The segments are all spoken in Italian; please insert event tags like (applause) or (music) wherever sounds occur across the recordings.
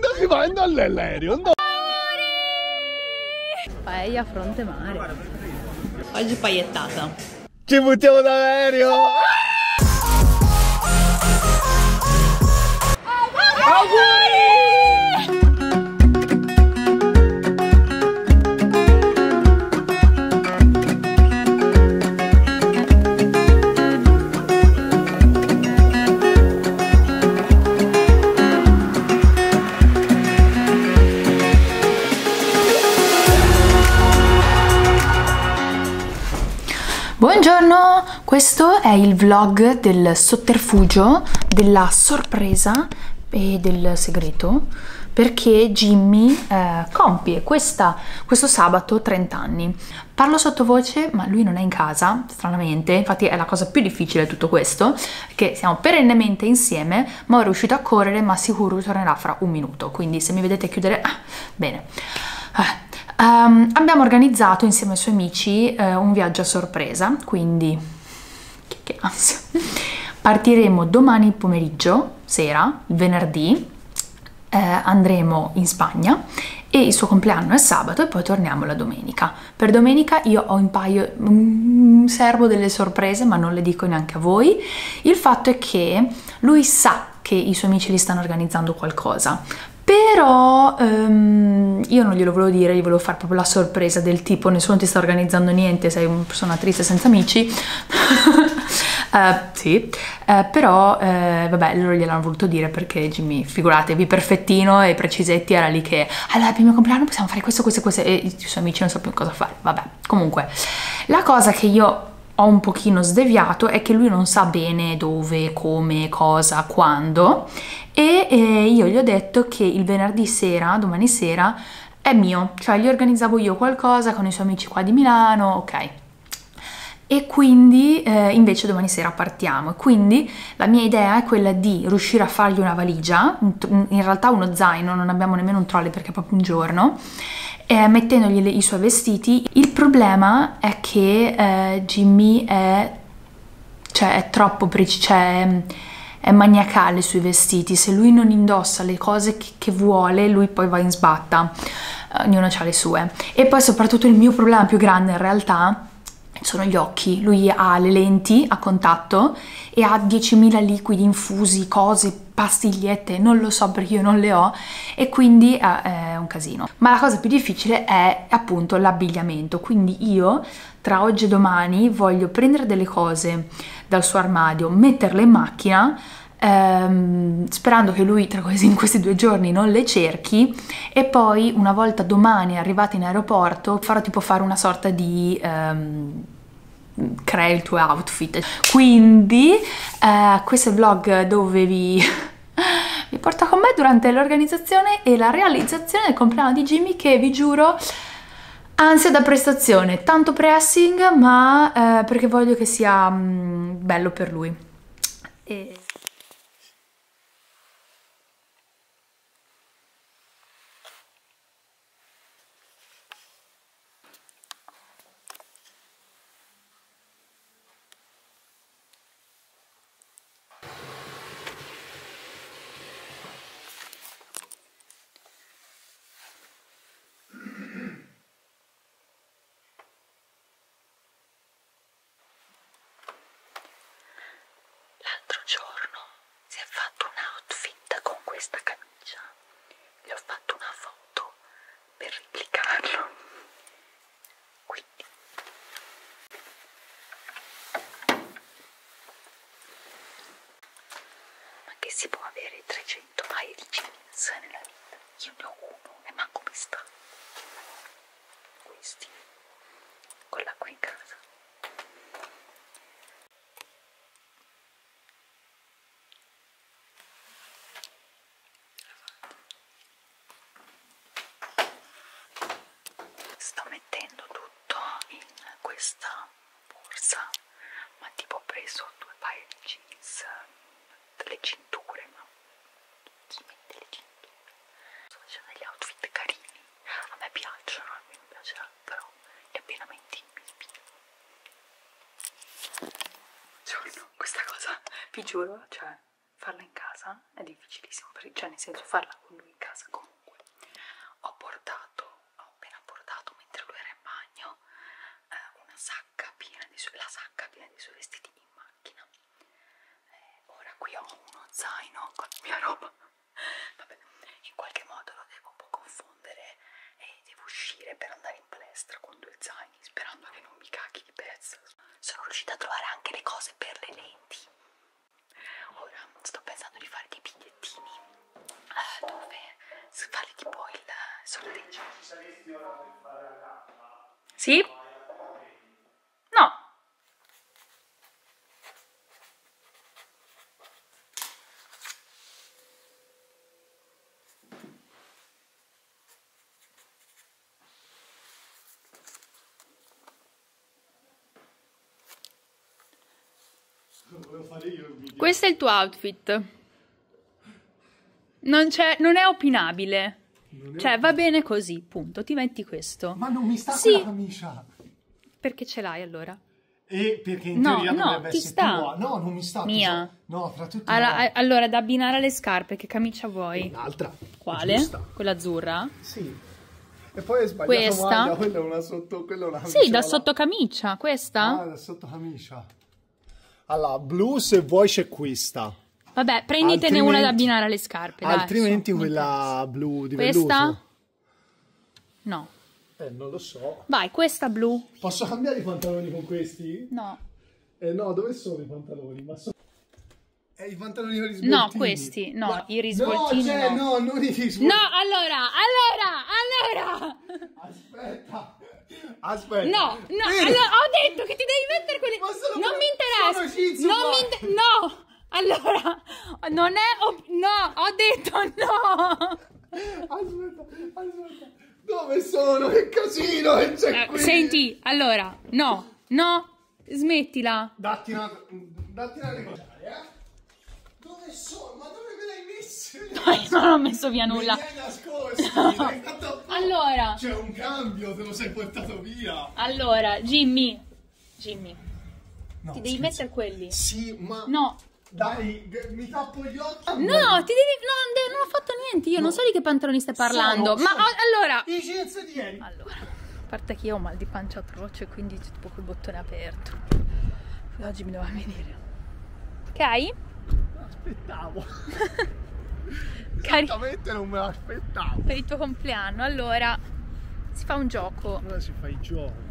Dove vai? Non all'aereo, no. Paella fronte mare. Oggi paiettata. Ci buttiamo dall'aereo. Buongiorno, questo è il vlog del sotterfugio, della sorpresa e del segreto perché Jimmy eh, compie questa, questo sabato 30 anni. Parlo sottovoce, ma lui non è in casa, stranamente, infatti è la cosa più difficile di tutto questo, che siamo perennemente insieme, ma è uscito a correre, ma sicuro tornerà fra un minuto, quindi se mi vedete chiudere... Ah, bene. Ah, Um, abbiamo organizzato insieme ai suoi amici uh, un viaggio a sorpresa, quindi che, che ansia. Partiremo domani pomeriggio, sera, venerdì, eh, andremo in Spagna e il suo compleanno è sabato e poi torniamo la domenica. Per domenica io ho in paio, un serbo delle sorprese, ma non le dico neanche a voi. Il fatto è che lui sa che i suoi amici gli stanno organizzando qualcosa, però um, io non glielo volevo dire, gli volevo fare proprio la sorpresa del tipo nessuno ti sta organizzando niente, sei una persona triste senza amici. uh, (laughs) sì, uh, però uh, vabbè, loro gliel'hanno voluto dire perché Jimmy, figuratevi, perfettino e precisetti era lì che allora il mio compleanno possiamo fare questo, questo, questo e i suoi amici non sappiano cosa fare. Vabbè, comunque, la cosa che io ho un pochino sdeviato è che lui non sa bene dove, come, cosa, quando e eh, io gli ho detto che il venerdì sera, domani sera, è mio, cioè gli organizzavo io qualcosa con i suoi amici qua di Milano, ok. E quindi eh, invece domani sera partiamo. Quindi la mia idea è quella di riuscire a fargli una valigia, in realtà uno zaino, non abbiamo nemmeno un trolley perché è proprio un giorno, eh, mettendogli le, i suoi vestiti. Il problema è che eh, Jimmy è, cioè, è troppo preciso, cioè, è maniacale sui vestiti, se lui non indossa le cose che, che vuole, lui poi va in sbatta, uh, ognuno ha le sue. E poi soprattutto il mio problema più grande in realtà sono gli occhi, lui ha le lenti a contatto e ha 10.000 liquidi infusi, cose, pastigliette, non lo so perché io non le ho e quindi uh, è un casino. Ma la cosa più difficile è appunto l'abbigliamento, quindi io tra oggi e domani voglio prendere delle cose dal suo armadio, metterle in macchina ehm, sperando che lui tra questi, in questi due giorni non le cerchi e poi una volta domani arrivati in aeroporto farò tipo fare una sorta di ehm, crea il tuo outfit. Quindi eh, questo è il vlog dove vi (laughs) vi porto con me durante l'organizzazione e la realizzazione del compleanno di Jimmy che vi giuro ansia da prestazione, tanto pressing ma eh, perché voglio che sia mm, bello per lui. E... L'altro giorno si è fatto un outfit con questa camicia. Gli ho fatto una foto per replicarlo. Quindi ma che si può avere 300 paia jeans nella vita? Io ne ho uno e manco mi sta. Questi. Con l'acqua in casa. sto mettendo tutto in questa borsa ma tipo ho preso due paio di jeans delle cinture ma chi mette le cinture sto facendo degli outfit carini a me piacciono a me non piace però gli abbinamenti mi ispirano giorno questa cosa vi giuro cioè farla in casa casa è difficilissimo, perché, cioè nel senso farla con lui in casa comunque. Ho portato, ho appena portato mentre lui era in bagno eh, una sacca piena di suoi, la sacca piena di suoi vestiti in macchina. Eh, ora qui ho uno zaino con la mia roba. Vabbè, in qualche modo lo devo un po' confondere e devo uscire per andare in palestra con due zaini sperando che non mi cacchi di pezzo. Sono riuscita a trovare anche le cose per le lenti. Ora sto pensando di fare dei bigliettini eh, dove fare tipo il sorteggio. Sì? No. Volevo fare io il video. Questo è il tuo outfit. Non, c'è, non è opinabile. Non è- Cioè, va bene così, punto. Ti metti questo. Ma non mi sta Sì. quella camicia. Perché ce l'hai allora? E perché in No, teoria no, dovrebbe ti essere sta. tua. No, non mi sta. Mia. No, fra tutti no. allora, da abbinare alle scarpe, che camicia vuoi? Un'altra. Quale? Giusta. Quella azzurra? Sì. E poi hai sbagliato Questa? maglia, quella è una sotto, quella è una Sì, camicia da là. sottocamicia. Questa? Ah, da sotto camicia. Allora, blu se vuoi c'è questa. Vabbè, prenditene altrimenti- una da abbinare alle scarpe. dai, Altrimenti mi quella blu di. Questa? velluto. No. Eh, non lo so. Vai, questa blu. Posso cambiare i pantaloni con questi? No. Eh no, dove sono i pantaloni? Ma sono... Eh, i pantaloni con risvoltini. No, questi, no, i risvoltini No, cioè, no. no, non i risvoltini. No, allora, allora, allora. Aspetta. Aspetta. No, no, Vedi? allora, ho detto che ti devi mettere quelli. Ma sono non pro- mi interessa. sono jeans non mi uguali. inter- No. Allora, non è op- no, ho detto no. Aspetta, aspetta. Dove sono? Che casino che c'è Eh, qui. senti, allora, no, no, smettila. Datti una... Datti una ricorda, eh? Dove sono? Ma dove me l'hai messo? (laughs) No, io non ho messo via nulla. Hai nascosti. apposta. Allora, C'è un cambio, te lo sei portato via. allora, Jimmy, Jimmy, No, ti devi mettere quelli. Sì, ma... No, Dai, mi tappo gli occhi. no, ti devi, no, non ho fatto niente. Io non so di che pantaloni stai parlando. Sono- Ma sono- allora, I jeans di ieri. Allora, a parte che io ho mal di pancia atroce, quindi c'è tipo quel bottone aperto. Oggi mi doveva venire. Ok? Aspettavo. (laughs) Cari- Esattamente non me l'aspettavo. Per il tuo compleanno, allora si fa un gioco. Ora si fa i giochi.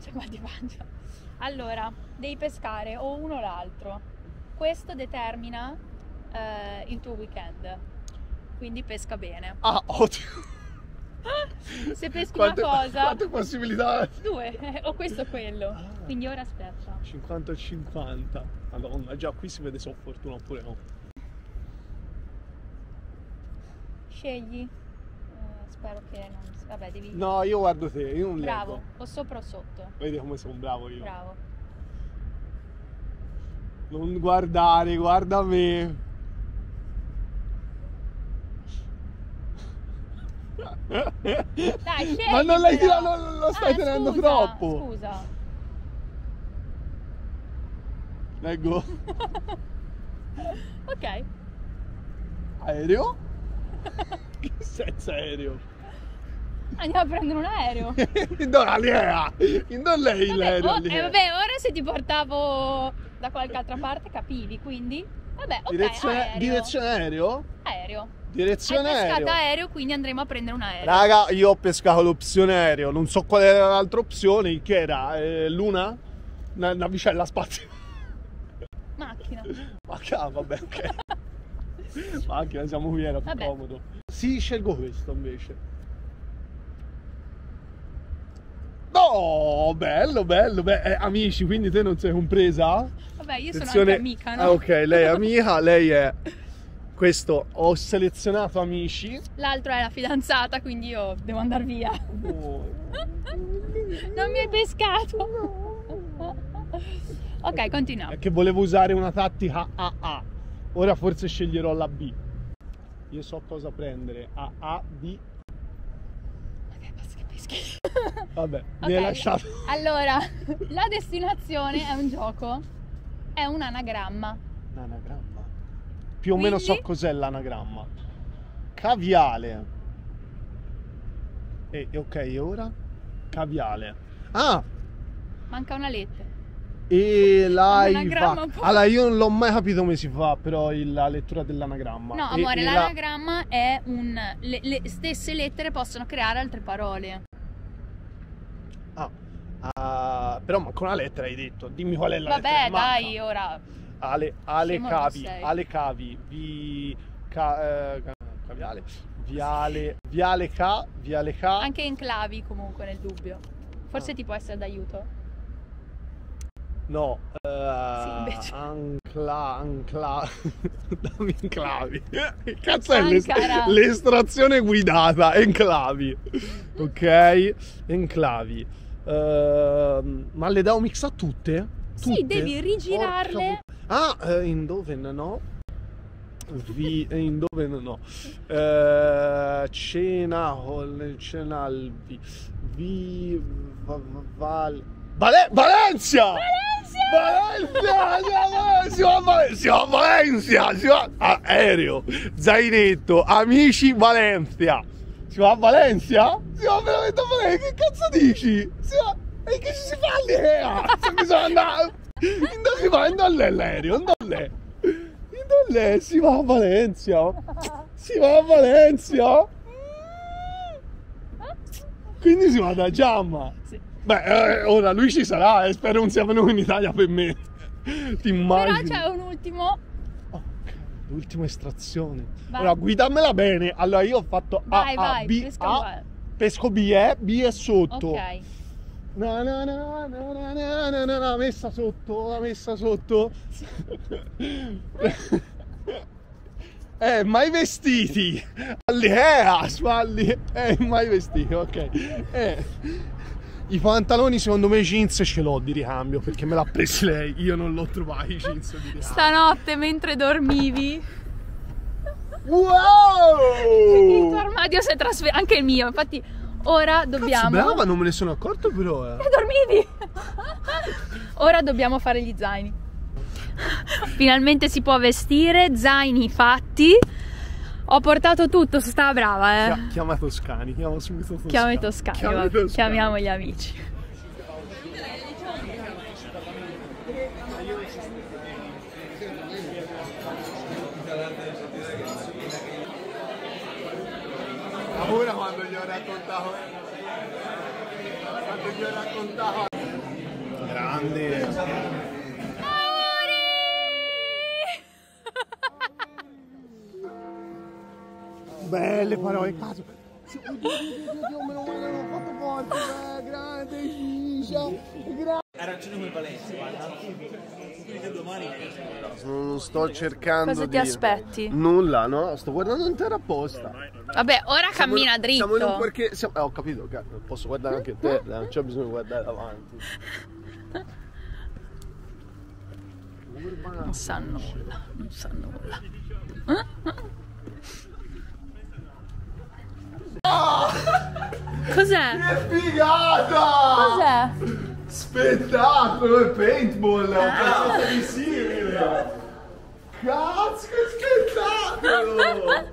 C'è mal di pancia. Allora, devi pescare o uno o l'altro. Questo determina eh, il tuo weekend. Quindi pesca bene. Ah, ottimo. (laughs) Se peschi Quante, una cosa, quante possibilità? due, eh, o questo o quello. Ah. Quindi ora aspetta. 50 e 50. Madonna, già qui si vede se ho fortuna oppure no. Scegli. Eh, spero che non. Vabbè, devi. No, io guardo te, io non Bravo, leggo. o sopra o sotto. Vedi come sono bravo io. Bravo. Non guardare, guarda me. Dai, scegli. Ma non l'hai però. tirato, non lo stai Ah, tenendo scusa, troppo. Scusa. Leggo. (laughs) Ok. Aereo? che (laughs) senza aereo? Andiamo a prendere un aereo. (laughs) In dove l'ea? In dove lei l'aereo? oh, eh, vabbè, ora se ti portavo da qualche altra parte capivi, quindi. Vabbè, ok. direzione, aereo. direzione aereo? Aereo. Hai Direzione pescato aereo. aereo, quindi andremo a prendere un aereo. Raga, io ho pescato l'opzione aereo, non so qual era l'altra opzione, che era eh, l'una? Una navicella spaziale. (laughs) Macchina. Ma che- ah, vabbè, ok. (laughs) Macchina, siamo qui, era più Vabbè. comodo. Sì, scelgo questo invece. No, bello, bello, beh, eh, amici, quindi te non sei compresa? Vabbè, io sono Attenzione- anche amica, no? Ah, ok, lei è amica, lei è... (laughs) Questo, ho selezionato amici. L'altro è la fidanzata, quindi io devo andare via. Non mi hai pescato. Ok, continuiamo. È che volevo usare una tattica AA. Ora forse sceglierò la B. Io so cosa prendere. AA, B. Ok, basta che peschi. Vabbè, (laughs) mi Ok, hai lasciato. Allora, la destinazione è un gioco è un anagramma. L'anagramma. Più o meno so Quindi? cos'è l'anagramma. Caviale. E ok, ora? Caviale. Ah, Manca una lettera. e un po'. Allora, io non l'ho mai capito come si fa, però il- la lettura dell'anagramma. No, amore, e la- l'anagramma è un. Le, le stesse lettere possono creare altre parole. Ah, ah, però manca una lettera hai detto. Dimmi qual è la lettera. Vabbè, che manca. dai, ora. Ale, ale cavi, ale cavi, vi ca, eh, ca- caviale, viale, viale ca, viale ca. Anche in clavi, comunque, nel dubbio. Forse Ah. ti può essere d'aiuto. No, eh, invece. ancla, ancla, (laughs) dammi enclavi. Che cazzo è l'est- l'estrazione guidata? Enclavi, ok? Enclavi. Uh, ma le da un mix a tutte? tutte? Sì, devi rigirarle. Porca... Ah, eh, uh, Indoven no. Vi... Eh, Indoven no. Uh, cena, cena albi. Vi... Val... Vale... Valencia! Valencia! Siamo a Valencia! Valencia! A Valencia! Aereo, zainetto, amici Valencia! Si va a Valencia? Si va veramente a Valencia? Che cazzo dici? Si va... E che ci si fa all'Ikea? Se bisogna andare... In dove si va? In dove l'aereo? In dove? In dove? Si va a Valencia! Si va a Valencia! Quindi si va da Giamma! Sì. Beh, eh, ora lui ci sarà, eh, spero non sia venuto in Italia per me. Ti Però immagini? c'è un ultimo. L'ultima estrazione. Vai. Allora, guidamela bene. Allora, io ho fatto A, vai, A, B, pesco A, pesco B, eh? B è sotto. Ok. Na, na, na, na, na, na, na, messa sotto, la messa sotto. (laughs) eh, mai vestiti. Allea, sballi. Eh, mai vestiti, ok. Eh. I pantaloni secondo me jeans ce l'ho di ricambio perché me l'ha presi lei, io non l'ho trovato i jeans di ricambio. Stanotte mentre dormivi, il tuo Wow! armadio si è trasferito. Anche il mio. Infatti, ora Cazzo, dobbiamo. brava, non me ne sono accorto però, eh. E dormivi! Ora dobbiamo fare gli zaini. Finalmente si può vestire, zaini fatti. Ho portato tutto, sta brava, eh. Chia- Chiama Toscani, chiama subito Toscani. Chiamo i toscani, Chiama i va. toscani. chiamiamo gli amici. Ora quando gli ho raccontato quando gli ho raccontato grande belle parole cazzo oddio oddio oddio, male non ho fatto forte eh, grande Giscia grande Hai ragione come Valencia, guarda. domani non sto cercando Cosa ti di aspetti? nulla no sto guardando in terra apposta Vabbè, ora cammina dritto. Siamo in un parcheggio. siamo- eh, ho capito, posso guardare anche te, (laughs) non c'è bisogno di guardare davanti. Non sa nulla, non sa nulla. (laughs) Cos'è? Che figata! Cos'è? Spettacolo, è paintball, un qualcosa di simile. Cazzo, che spettacolo!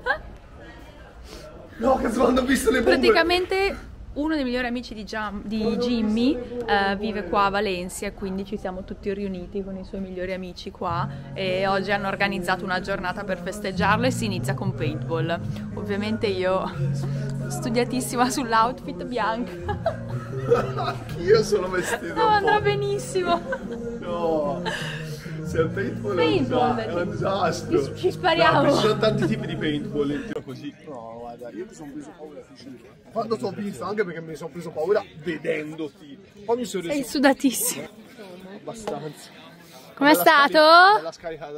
No, cazzo, quando ho visto le bombe... Praticamente uno dei migliori amici di, Giam- di Jimmy eh, vive qua a Valencia, quindi ci siamo tutti riuniti con i suoi migliori amici qua e oggi hanno organizzato una giornata per festeggiarlo e si inizia con paintball. Ovviamente io studiatissima sull'outfit bianco. Io sono vestito No, andrà benissimo. No. Se il paintball, Paintball, è, un, è un disastro. Ci- ci spariamo. No, ci sono tanti tipi di paintball. io tiro così. No, guarda, io mi sono preso paura. Quando ti ho visto, anche perché mi sono preso paura vedendoti. Poi mi sono Sei reso sudatissimo. abbastanza. Com'è stato? scarica- Bella scarica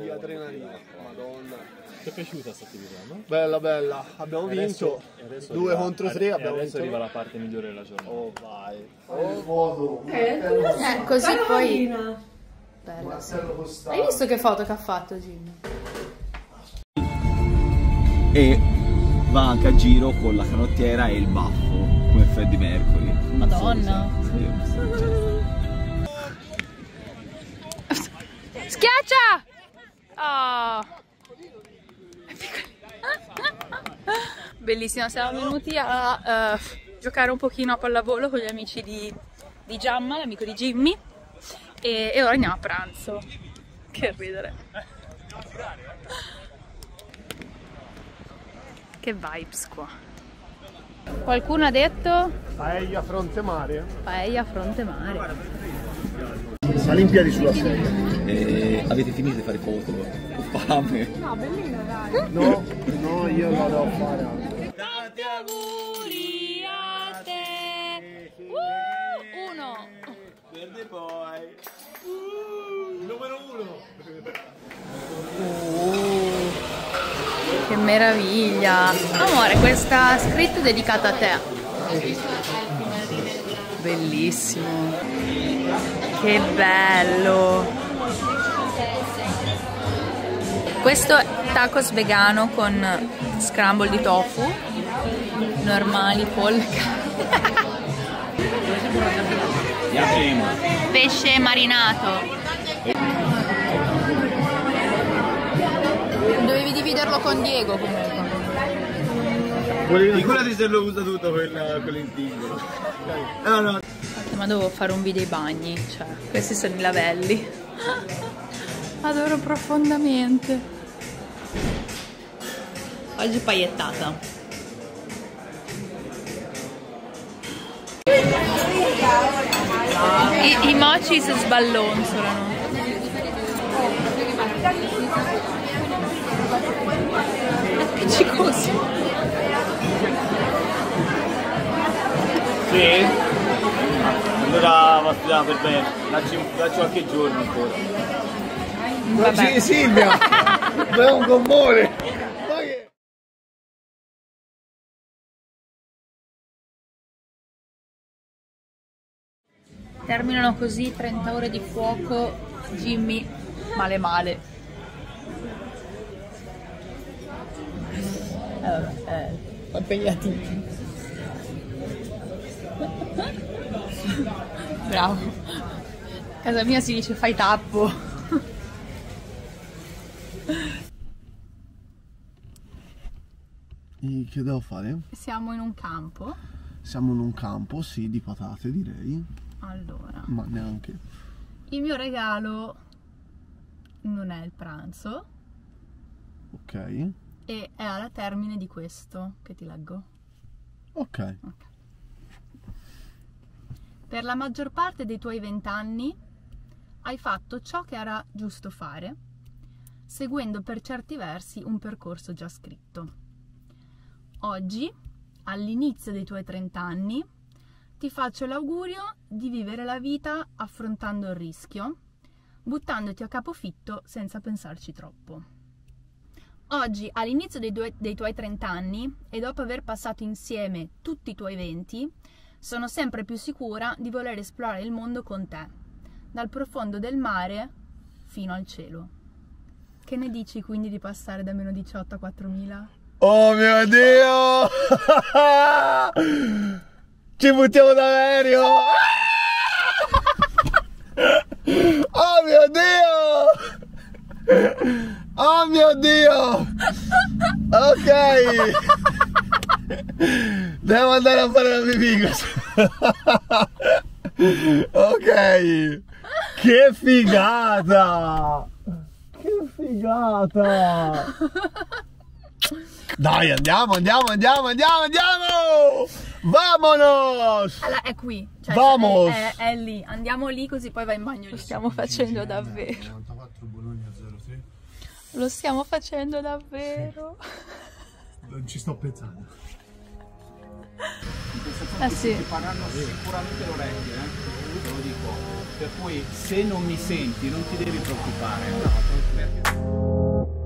di adrenalina. Madonna. Ti è piaciuta questa attività, no? Bella, bella. Abbiamo vinto. Adesso Due arriva- contro tre. Abbiamo adesso vinto. arriva la parte migliore della giornata. Oh, vai. Oh, foto. Eh, così poi... Bella. Hai visto che foto che ha fatto Jimmy? e va anche a giro con la canottiera e il baffo come Freddie Mercury. Madonna. Schiaccia! Oh. Bellissimo, siamo venuti a eh, giocare un pochino a pallavolo con gli amici di, di Giamma, l'amico di Jimmy, e, e ora andiamo a pranzo. Che ridere. Che vibes qua. Qualcuno ha detto Paella fronte mare. paella fronte mare. Sali in piedi sulla sedia. E avete finito di fare foto? Ho fame. No, no, io la devo fare. Tanti Verde poi. Numero uno. Che meraviglia! Amore, questa scritta è dedicata a te. Bellissimo. Che bello. Questo è tacos vegano con scramble di tofu, normali, pollo, (laughs) Pesce marinato. Dovevi dividerlo con Diego comunque. Figurati se lo usa tutto quel, quell'intingo. No, no. Ma devo fare un video ai bagni, cioè, questi sono i lavelli. (laughs) Adoro profondamente. Oggi paiettata. I, i mochis sballonzolano. È appiccicoso. Sì? Allora va studiare per bene. Dacci, dacci qualche giorno ancora. Vabbè. Silvia. (laughs) È un gommone. Terminano così 30 ore di fuoco, Jimmy male male. Eh, impegnativi. Bravo. A casa mia si dice fai tappo. E Che devo fare? Siamo in un campo. Siamo in un campo, sì, di patate direi, Allora, ma neanche. il mio regalo non è il pranzo Ok, e è alla termine di questo che ti leggo. ok. Per la maggior parte dei tuoi vent'anni hai fatto ciò che era giusto fare, seguendo per certi versi un percorso già scritto. Oggi, all'inizio dei tuoi trent'anni, ti faccio l'augurio di vivere la vita affrontando il rischio, buttandoti a capofitto senza pensarci troppo. Oggi, all'inizio dei, due- dei tuoi 30 anni e dopo aver passato insieme tutti i tuoi 20, sono sempre più sicura di voler esplorare il mondo con te, dal profondo del mare fino al cielo. Che ne dici quindi di passare da meno 18 a 4000? Oh mio Dio! (laughs) Ci buttiamo d'aereo! (laughs) Oh mio Dio! Oh mio Dio! Ok! Devo andare a fare la così. (laughs) Ok! Che figata! Che figata! Dai, andiamo, andiamo, andiamo, andiamo, andiamo! Vamonos! Allora, è qui, cioè, Vamos! È, è- è lì, andiamo lì così poi vai in bagno. Lo stiamo facendo davvero. 94 Bologna 03. Lo stiamo facendo davvero. Non ci sto pensando. Eh sì. Faranno sicuramente l'orecchio, eh? Te lo dico. Per cui se non mi senti non ti devi preoccupare. Perché-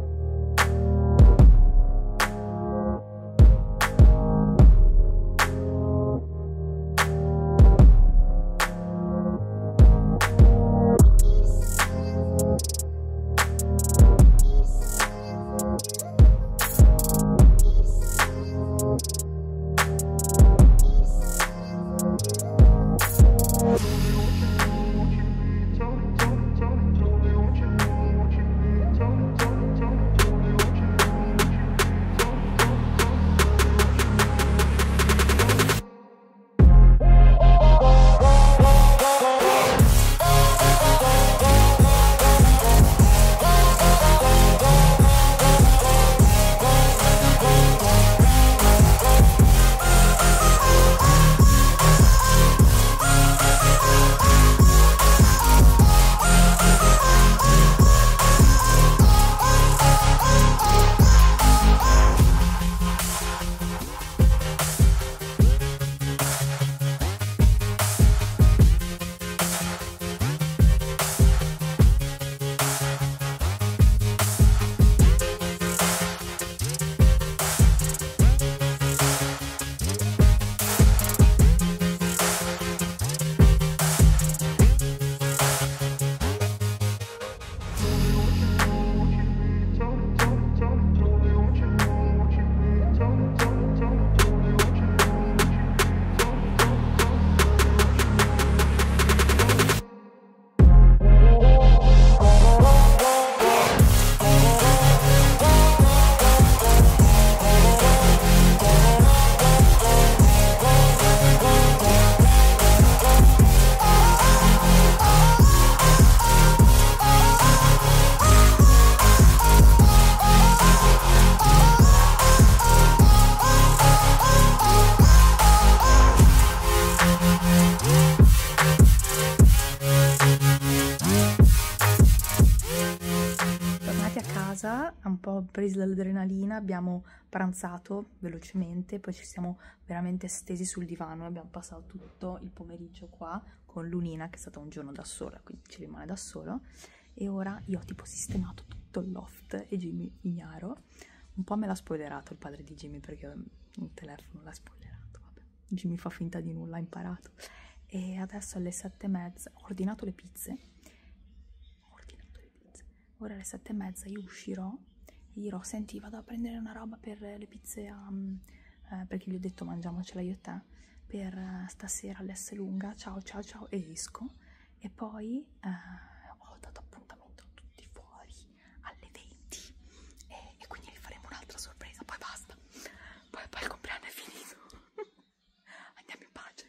presi dall'adrenalina, abbiamo pranzato velocemente, poi ci siamo veramente stesi sul divano e abbiamo passato tutto il pomeriggio qua con Lunina che è stata un giorno da sola, quindi ci rimane da solo e ora io ho tipo sistemato tutto il loft e Jimmy ignaro. Un po' me l'ha spoilerato il padre di Jimmy perché il telefono l'ha spoilerato, vabbè. Jimmy fa finta di nulla, ha imparato. E adesso alle sette e mezza ho ordinato le pizze. Ho ordinato le pizze. Ora alle sette e mezza io uscirò e dirò, senti, vado a prendere una roba per le pizze a... eh, perché gli ho detto mangiamocela io e te per eh, stasera all'S lunga, ciao ciao ciao, e esco. E poi eh, ho dato appuntamento a tutti fuori alle 20 e, e quindi vi faremo un'altra sorpresa, poi basta. Poi, poi il compleanno è finito. (laughs) Andiamo in pace.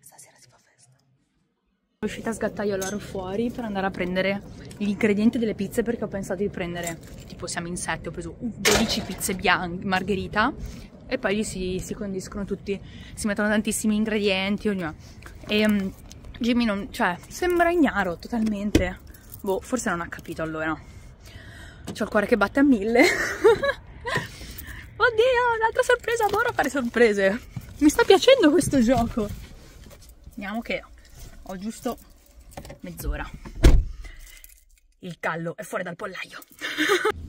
Stasera si fa festa. Sono uscita a sgattaiolare fuori per andare a prendere gli ingredienti delle pizze perché ho pensato di prendere, tipo siamo in sette, ho preso 12 pizze bianche, margherita e poi lì si, si condiscono tutti, si mettono tantissimi ingredienti, ognuno. E um, Jimmy non, cioè, sembra ignaro totalmente. Boh, forse non ha capito allora. C'ho il cuore che batte a mille. (laughs) Oddio, un'altra sorpresa, adoro fare sorprese. Mi sta piacendo questo gioco. Vediamo che ho giusto mezz'ora. Il callo è fuori dal pollaio.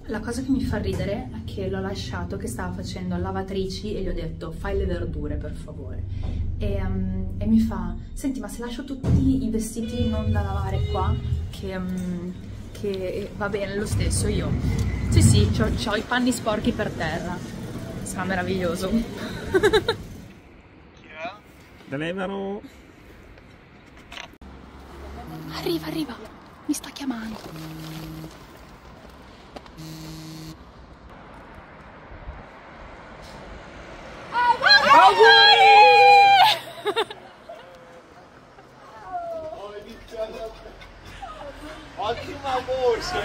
La cosa che mi fa ridere è che l'ho lasciato che stava facendo lavatrici e gli ho detto fai le verdure per favore. E, um, e mi fa, senti ma se lascio tutti i vestiti non da lavare qua, che, um, che va bene lo stesso io. Sì sì, ho i panni sporchi per terra. Sarà meraviglioso. Delevero. Arriva, arriva, mi sta chiamando. Ottima voce!